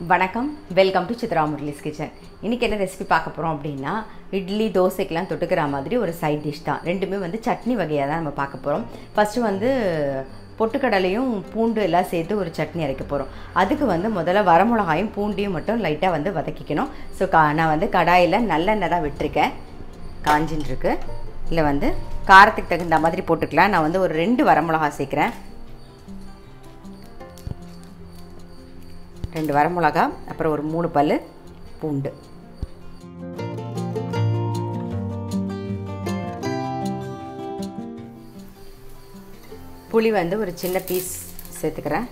வணக்கம். Welcome to Chitra Murali's kitchen இன்றைக்கி என்ன ரெசிபி பார்க்க போகிறோம் அப்படின்னா இட்லி தோசைக்கெலாம் தொட்டுக்கிற மாதிரி ஒரு சைட் டிஷ் தான். ரெண்டுமே வந்து சட்னி வகையாக தான் நம்ம பார்க்க போகிறோம் ஃபஸ்ட்டு வந்து பொட்டுக்கடலையும் பூண்டு எல்லாம் சேர்த்து ஒரு சட்னி அரைக்க போகிறோம் அதுக்கு வந்து முதல்ல வரமிளகாயும் பூண்டையும் மட்டும் லைட்டாக வந்து வதக்கிக்கணும். ஸோ கா நான் வந்து கடாயில் நல்லெண்ணெய் தான் விட்டுருக்கேன். காஞ்சின்னு இருக்கு இல்லை வந்து காரத்துக்கு தகுந்த மாதிரி போட்டுக்கலாம். நான் வந்து ஒரு ரெண்டு வரமிளகா சேர்க்குறேன். ரெண்டு வரமிளகா அப்புறம் ஒரு மூணு பல் பூண்டு. புளி வந்து ஒரு சின்ன பீஸ் சேர்த்துக்கிறேன்.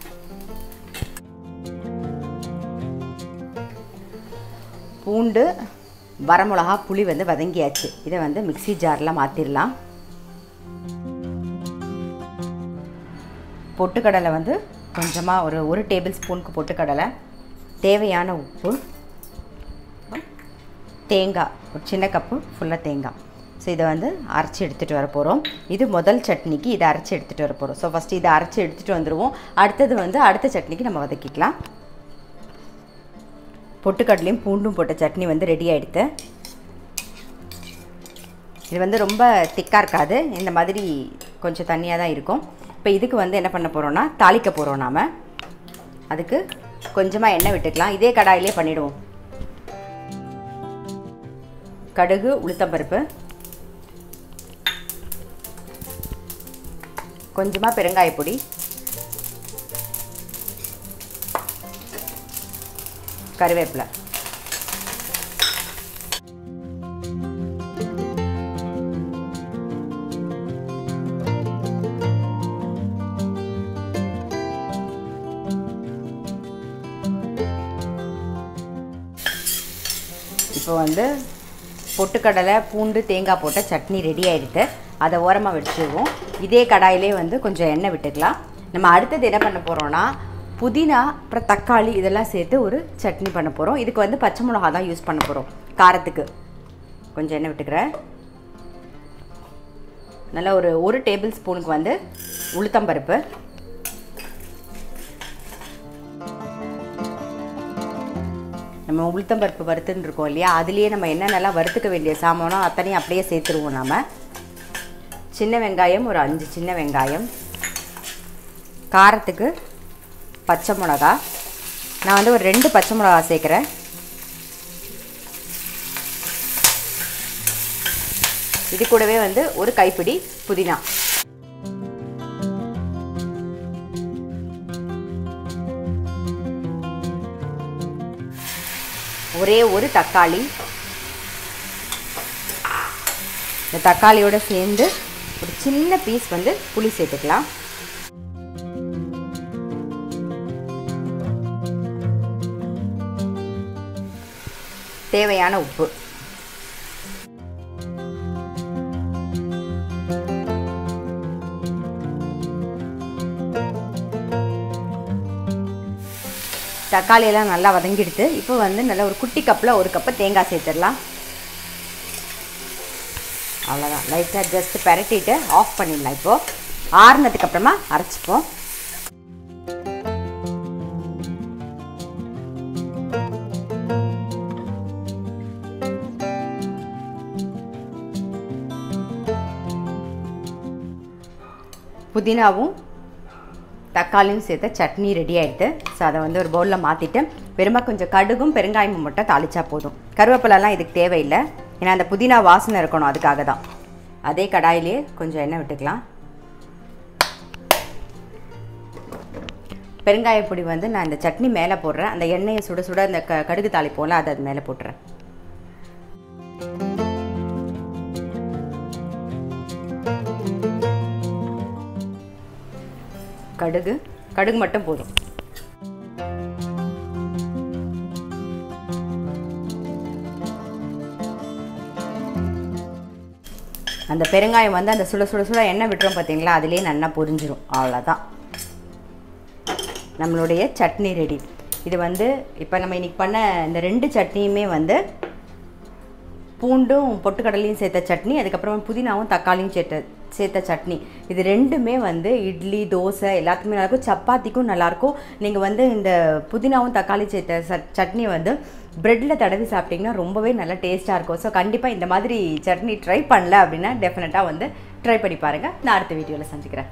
பூண்டு வரமிளகா புளி வந்து வதங்கியாச்சு. இதை வந்து மிக்சி ஜாரில் மாற்றிடலாம் பொட்டுக்கடலை வந்து கொஞ்சமாக ஒரு ஒரு டேபிள் ஸ்பூனுக்கு பொட்டுக்கடலை தேவையான உப்பு. தேங்காய். ஒரு சின்ன கப்பு ஃபுல்லாக தேங்காய். ஸோ இதை வந்து அரைச்சி எடுத்துகிட்டு வர போகிறோம் இது முதல் சட்னிக்கு இதை அரைச்சி எடுத்துகிட்டு வர போகிறோம் ஸோ ஃபஸ்ட்டு இதை அரைச்சி எடுத்துகிட்டு வந்துடுவோம் அடுத்தது வந்து அடுத்த சட்னிக்கு நம்ம வதக்கிக்கலாம். பொட்டுக்கடலையும் பூண்டும் போட்ட சட்னி வந்து ரெடி ஆகிடுது இது வந்து ரொம்ப திக்காக இருக்காது. இந்த மாதிரி கொஞ்சம் தண்ணியாக தான் இருக்கும். இப்போ இதுக்கு வந்து என்ன பண்ண போகிறோன்னா தாளிக்க போகிறோம் நாம். அதுக்கு கொஞ்சமாக எண்ணெய் விட்டுக்கலாம். இதே கடாயிலே பண்ணிவிடுவோம் கடுகு உளுத்தம்பருப்பு. கொஞ்சமாக பெருங்காயப்பொடி. கருவேப்பிலை. இப்போ வந்து பொட்டுக்கடலை பூண்டு தேங்காய் போட்ட சட்னி ரெடி ஆகிடுது அதை ஓரமாக வச்சுருவோம். இதே கடாயிலே வந்து கொஞ்சம் எண்ணெய் விட்டுக்கலாம். நம்ம அடுத்தது என்ன பண்ண போகிறோன்னா புதினா அப்புறம் தக்காளி இதெல்லாம் சேர்த்து ஒரு சட்னி பண்ண போகிறோம் இதுக்கு வந்து பச்சை மிளகா தான் யூஸ் பண்ண போகிறோம் காரத்துக்கு. கொஞ்சம் எண்ணெய் விட்டுக்கிறேன். நல்லா ஒரு ஒரு டேபிள் ஸ்பூனுக்கு வந்து உளுத்தம்பருப்பு நம்ம உளுத்தம்பருப்பு வறுத்துன்னு இருக்கோம் இல்லையா? அதுலேயே நம்ம என்னென்னலாம் வறுத்துக்க வேண்டிய சாமானோ அத்தனையும் அப்படியே சேர்த்துருவோம் நாம். சின்ன வெங்காயம் ஒரு அஞ்சு சின்ன வெங்காயம். காரத்துக்கு பச்சை மிளகா. நான் வந்து ஒரு ரெண்டு பச்சை மிளகா சேர்க்குறேன். இது கூடவே வந்து ஒரு கைப்பிடி புதினா. ஒரே ஒரு தக்காளி. இந்த தக்காளியோட சேர்ந்து ஒரு சின்ன பீஸ் வந்து புளி சேர்த்துக்கலாம். தேவையான உப்பு. தக்காளியெல்லாம் நல்லா வதங்கிடுது. இப்போ வந்து நல்லா ஒரு குட்டி கப்பில் ஒரு கப்பு தேங்காய் சேர்த்துடலாம். அவ்வளோதான் லைட்டாக ஜஸ்ட் பரட்டிட்டு ஆஃப் பண்ணிடலாம் இப்போது ஆறுனதுக்கு அப்புறமா அரைச்சிப்போம். புதினாவும் தக்காளியும் சேர்த்து சட்னி ரெடி ஆகிடுது ஸோ அதை வந்து ஒரு பவுலில் மாற்றிட்டு வெறுமா கொஞ்சம் கடுகும் பெருங்காயமும் மட்டும் தாளிச்சா போதும். கருவேப்பிலலாம் இதுக்கு தேவையில்லை. ஏன்னா அந்த புதினா வாசனை இருக்கணும் அதுக்காக தான். அதே கடாயிலே கொஞ்சம் எண்ணெய் விட்டுக்கலாம். பெருங்காயப்பொடி வந்து நான் இந்த சட்னி மேலே போடுறேன். அந்த எண்ணெயை சுட சுட அந்த க கடுகு தாளிப்போம்ல அதை அது மேலே போட்டுறேன். கடுகு கடுகு மட்டும் போதும். அந்த பெருங்காயம் வந்து அந்த சுட சுட சுட எண்ணெய் விட்டுரும் பார்த்தீங்களா அதுலேயே நல்லா பொரிஞ்சிடும் அவ்வளோதான் நம்மளுடைய சட்னி ரெடி இது வந்து இப்போ நம்ம இன்றைக்கி பண்ண இந்த ரெண்டு சட்னியுமே வந்து பூண்டும் பொட்டுக்கடலையும் சேர்த்த சட்னி அதுக்கப்புறம் புதினாவும் தக்காளியும் சேர்த்த சேர்த்த சட்னி. இது ரெண்டுமே வந்து இட்லி தோசை எல்லாத்துக்குமே நல்லாயிருக்கும் சப்பாத்திக்கும் நல்லாயிருக்கும் நீங்கள் வந்து இந்த புதினாவும் தக்காளி சேர்த்த சட் சட்னி வந்து ப்ரெட்டில் தடவி சாப்பிட்டிங்கன்னா ரொம்பவே நல்லா டேஸ்ட்டாக இருக்கும். ஸோ கண்டிப்பாக இந்த மாதிரி சட்னி ட்ரை பண்ணல அப்படின்னா டெஃபினட்டாக வந்து ட்ரை பண்ணி பாருங்கள் நான் அடுத்த வீடியோவில் சந்திக்கிறேன்.